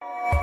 you